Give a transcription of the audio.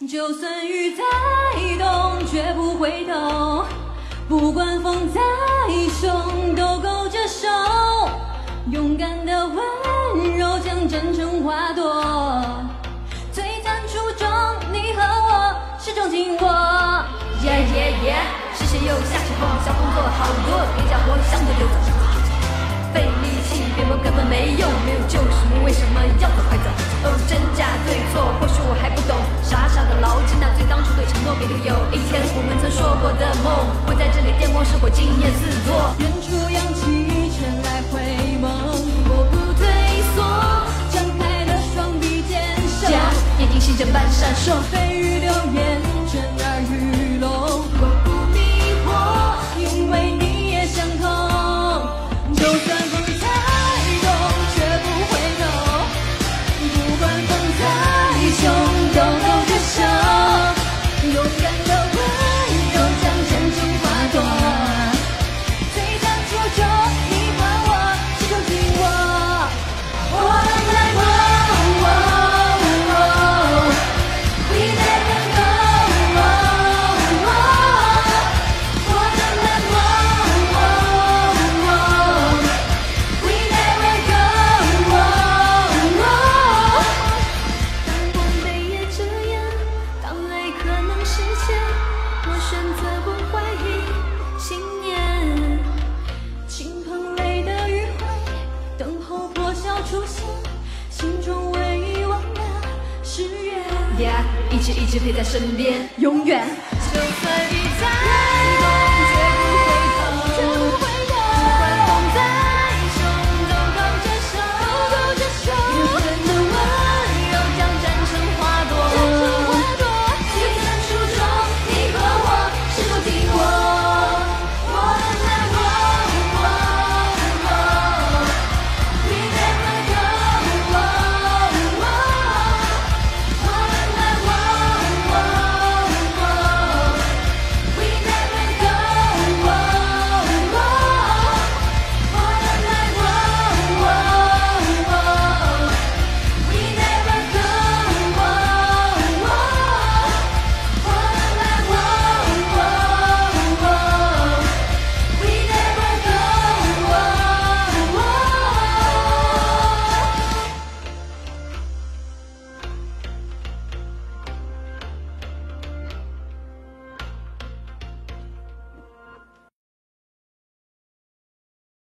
就算雨再大，绝不回头。不管风再凶，都勾着手。勇敢的温柔，将真诚花朵。璀璨初衷，你和我是种经过。耶耶耶！是谁又下起风，眼睛星辰般闪烁，飞雨流实现，我选择不怀疑信念。倾盆泪的余晖，等候破晓出现，心中唯一忘的誓言。Yeah，一直一直陪在身边，永远，就算一